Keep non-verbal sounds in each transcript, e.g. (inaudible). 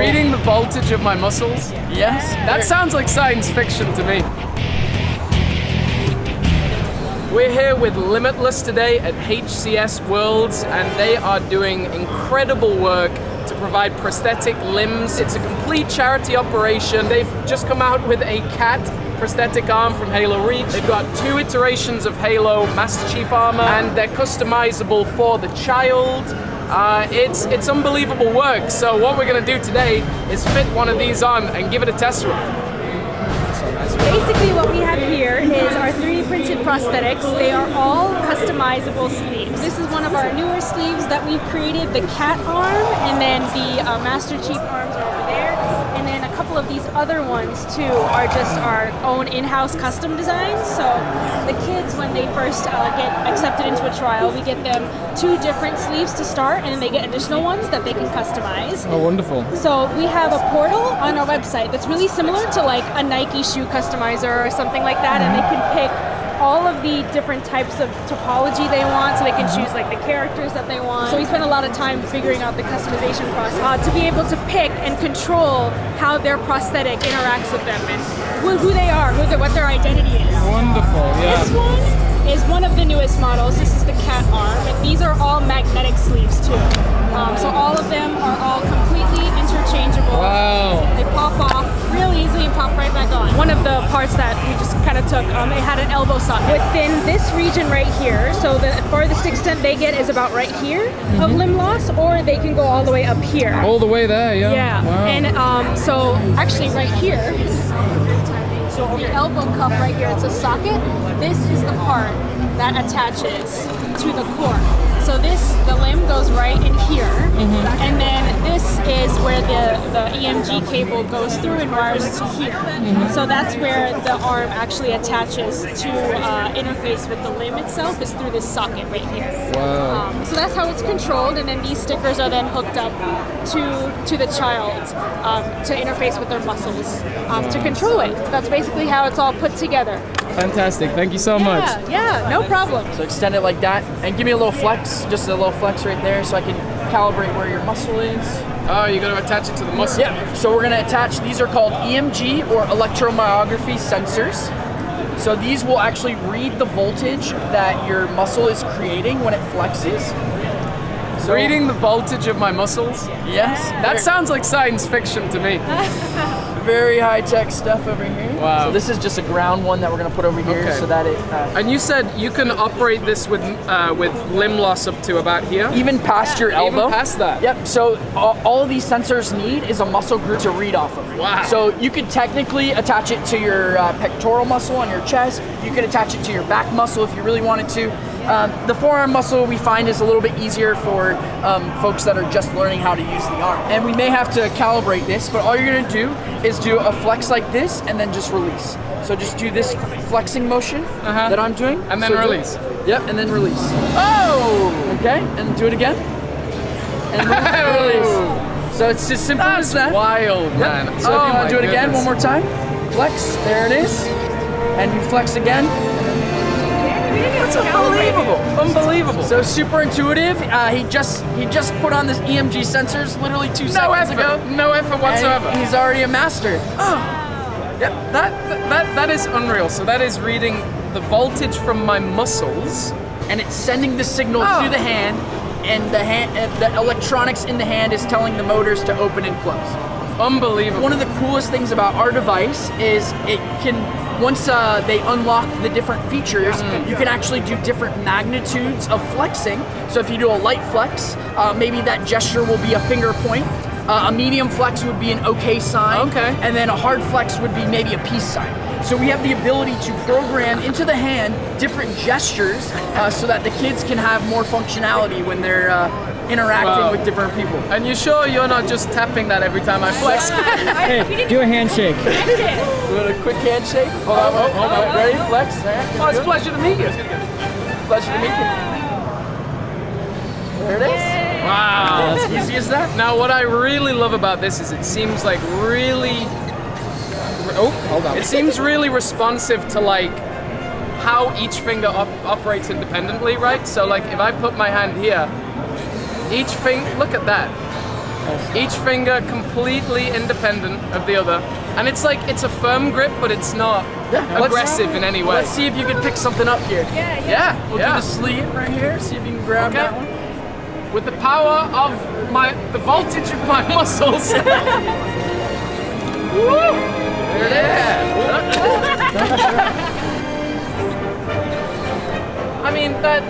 Reading the voltage of my muscles? Yes. That sounds like science fiction to me. We're here with Limbitless today at HCS Worlds, and they are doing incredible work to provide prosthetic limbs. It's a complete charity operation. They've just come out with a Kat prosthetic arm from Halo Reach. They've got two iterations of Halo Master Chief armor, and they're customizable for the child. Uh, it's it's unbelievable work. So what we're gonna do today is fit one of these on and give it a test run. Basically what we have here is our 3D printed prosthetics. They are all customizable sleeves. This is one of our newer sleeves that we've created, the Kat arm, and then the uh, Master Chief arms couple of these other ones too are just our own in-house custom designs. So the kids, when they first uh, get accepted into a trial, we get them two different sleeves to start, and then they get additional ones that they can customize. Oh, wonderful. So we have a portal on our website that's really similar to like a Nike shoe customizer or something like that, and they can pick all of the different types of topology they want, so they can choose like the characters that they want. So we spend a lot of time figuring out the customization process uh, to be able to pick and control how their prosthetic interacts with them and who, who they are, who the, what their identity is. Wonderful, yeah. This one is one of the newest models. This is the Kat arm, and these are all magnetic sleeves too. Um, so all of them are all completely interchangeable. Wow. They pop off real easily and pop right back on. One of the parts that we just took, um, it had an elbow socket within this region right here. So the farthest extent they get is about right here of limb loss, or they can go all the way up here. All the way there, yeah. Yeah, Wow. and um, so actually right here, so the elbow cuff right here, it's a socket. This is the part that attaches to the core. So this, the limb goes right in here, and then this is where the, the EMG cable goes through and wires to here. So that's where the arm actually attaches to uh, interface with the limb itself is through this socket right here. Wow. Um, so that's how it's controlled, and then these stickers are then hooked up to to the child um, to interface with their muscles um, to control it. That's basically how it's all put together. Fantastic. Thank you so much. Yeah, yeah, no problem. So extend it like that, and give me a little flex, just a little flex right there, so I can calibrate where your muscle is. Oh, you're going to attach it to the muscle. Yeah. So we're gonna attach. These are called EMG or electromyography sensors. So these will actually read the voltage that your muscle is creating when it flexes. So Reading the voltage of my muscles? Yes. That sounds like science fiction to me. very high tech stuff over here. Wow. So this is just a ground one that we're gonna put over here Okay. so that it uh, And you said you can operate this with uh, with limb loss up to about here? even past your elbow. Even past that? Yep. So all, all these sensors need is a muscle group to read off of. Wow. So you could technically attach it to your uh, pectoral muscle on your chest. You could attach it to your back muscle if you really wanted to. Um, the forearm muscle we find is a little bit easier for um, folks that are just learning how to use the arm. And we may have to calibrate this, but all you're gonna do is do a flex like this and then just release. So just do this flexing motion Uh-huh. that I'm doing. And then So do- release. Yep, and then release. Oh! Okay, and do it again. And (laughs) re- release. So it's as simple That's as that. wild, man. So if you Oh want to do it again one more time, flex, there it is. And you flex again. It's unbelievable. Unbelievable. So super intuitive. Uh, he just he just put on this EMG sensors literally two no seconds effort. ago. No effort and whatsoever. he's already a master. Yep, that, that that is unreal. So that is reading the voltage from my muscles. and it's sending the signal Oh. to the hand, and the hand, uh, the electronics in the hand is telling the motors to open and close. Unbelievable. One of the coolest things about our device is it can, once uh, they unlock the different features, you can actually do different magnitudes of flexing. So if you do a light flex, uh, maybe that gesture will be a finger point. Uh, a medium flex would be an okay sign. Okay. And then a hard flex would be maybe a peace sign. So we have the ability to program into the hand different gestures uh, so that the kids can have more functionality when they're uh, interacting Wow. with different people. and you sure you're not just tapping that every time I flex? Hey, do a handshake. (laughs) Do a quick handshake. Hold on, hold on, hold on. Ready? Flex. Oh, it's a pleasure to meet you. Pleasure to meet you. There it is. Wow. As easy as that. Now, what I really love about this is it seems like really. Oh, hold on. It seems really responsive to like how each finger op- operates independently, right? So, like, if I put my hand here, each finger, look at that. Each finger completely independent of the other. And it's like, it's a firm grip, but it's not Yeah, aggressive in any way. Let's see if you can pick something up here. Yeah, yeah. Yeah, We'll yeah. do the sleeve right here. See if you can grab Okay. that one. With the power of my, the voltage of my (laughs) muscles. (laughs) Woo! There it is. (laughs) I mean that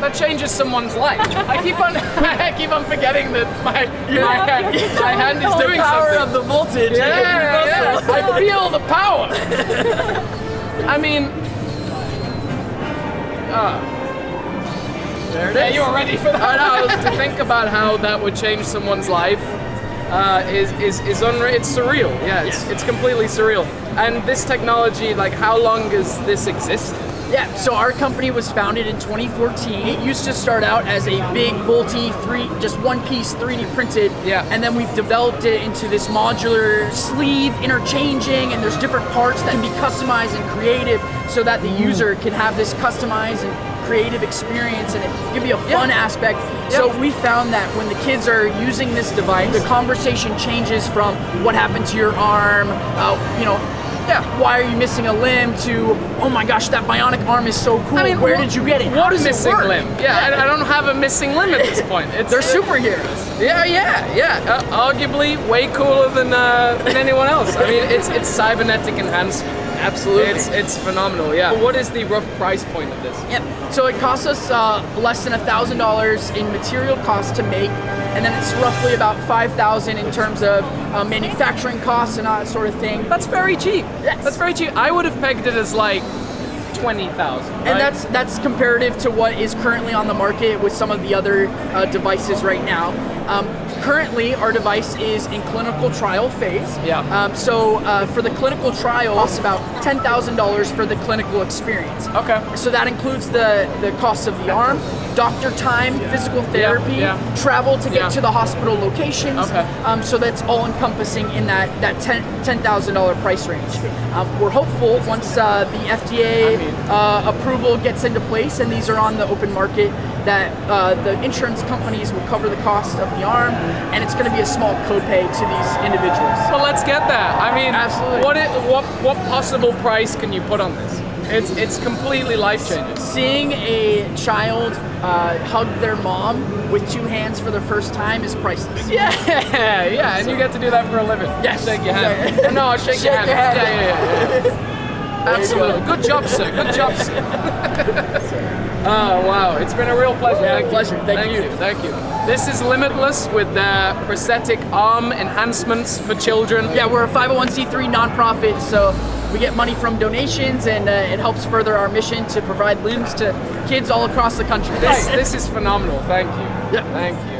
that changes someone's life. I keep on I keep on forgetting that my my, hand, my hand is The power something. of the voltage. yeah, yeah, I feel the power. I mean, uh, There it yeah, is. you were ready for that. I know, to think about how that would change someone's life uh, is is is unreal. It's surreal. Yeah, it's, Yes. it's completely surreal. And this technology, like, how long has this existed? Yeah, so our company was founded in 2014. It used to start out as a big, bulky, three, just one piece 3D printed. Yeah. And then we've developed it into this modular sleeve, interchanging, and there's different parts that can be customized and creative so that the user can have this customized and creative experience and it can be a fun aspect. So we found that when the kids are using this device, the conversation changes from what happened to your arm, uh, you know, yeah, why are you missing a limb to, oh my gosh, that bionic arm is so cool. Where what- did you get it? How What does missing it work? limb? Yeah, I, I don't have a missing limb at this (laughs) point. It's, They're superheroes. Yeah, yeah, yeah. Uh, arguably way cooler than uh, than anyone else. I mean, it's it's cybernetic enhancement. Absolutely. It's it's phenomenal. Yeah. What is the rough price point of this? Yep. So it costs us uh, less than a thousand dollars in material costs to make, and then it's roughly about five thousand in terms of uh, manufacturing costs and that sort of thing. That's very cheap. Yes. That's very cheap. I would have pegged it as like twenty thousand. And that's that's comparative to what is currently on the market with some of the other uh, devices right now. Um, currently, our device is in clinical trial phase. Yeah. Um, so uh, for the clinical trial, it costs about ten thousand dollars for the clinical experience. Okay. So that includes the the cost of the arm, doctor time, physical therapy, yeah. travel to get Yeah. to the hospital locations. Okay. Um, so that's all encompassing in that that ten ten thousand dollar price range. Um, we're hopeful once uh, the FDA uh, approval gets into place and these are on the open market that uh, the insurance companies will cover the cost of the arm and it's going to be a small copay to these individuals. Well, let's get that. I mean, Absolutely. What it, what what possible price can you put on this? It's it's completely life changing. Seeing a child uh, hug their mom with two hands for the first time is priceless. Yeah, (laughs) yeah, and you get to do that for a living. Yes. Shake your hand. Yeah. (laughs) No, shake, Shake your hand. your hand. Yeah, yeah, yeah. (laughs) yeah. Absolutely. Good job, sir. Good job, sir. Oh, wow. It's been a real pleasure. Yeah, Thank you. pleasure. Thank you. Thank you. This is Limbitless with their prosthetic arm enhancements for children. Yeah, we're a 501c3 nonprofit, so we get money from donations and uh, it helps further our mission to provide limbs to kids all across the country. This, this is phenomenal. Thank you. Yeah. Thank you.